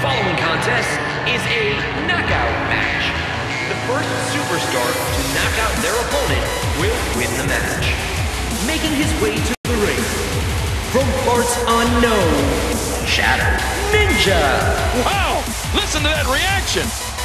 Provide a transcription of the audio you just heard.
Following contest is a knockout match. The first superstar to knock out their opponent will win the match. Making his way to the ring, from parts unknown, Shadow Ninja. Wow! Listen to that reaction!